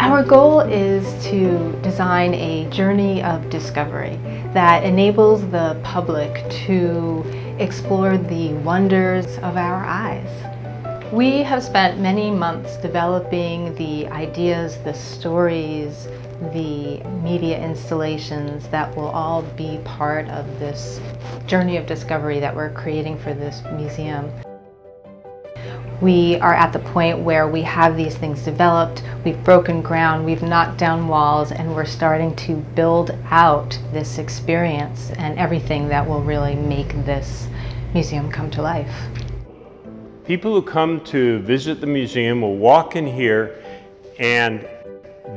Our goal is to design a journey of discovery that enables the public to explore the wonders of our eyes. We have spent many months developing the ideas, the stories, the media installations that will all be part of this journey of discovery that we're creating for this museum. We are at the point where we have these things developed, we've broken ground, we've knocked down walls, and we're starting to build out this experience and everything that will really make this museum come to life. People who come to visit the museum will walk in here and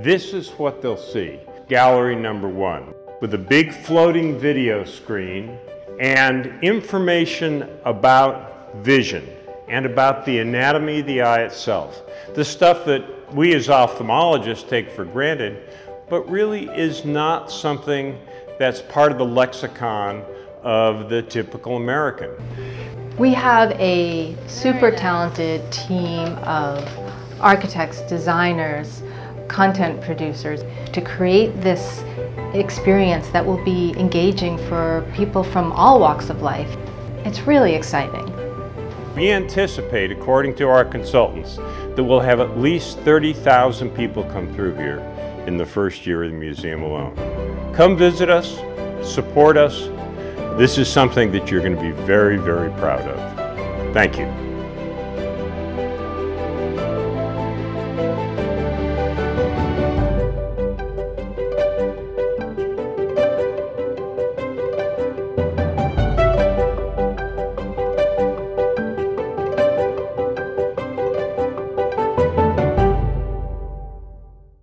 this is what they'll see. Gallery number one, with a big floating video screen and information about vision and about the anatomy of the eye itself. The stuff that we as ophthalmologists take for granted, but really is not something that's part of the lexicon of the typical American. We have a super talented team of architects, designers, content producers to create this experience that will be engaging for people from all walks of life. It's really exciting. We anticipate, according to our consultants, that we'll have at least 30,000 people come through here in the first year of the museum alone. Come visit us, support us. This is something that you're going to be very, very proud of. Thank you.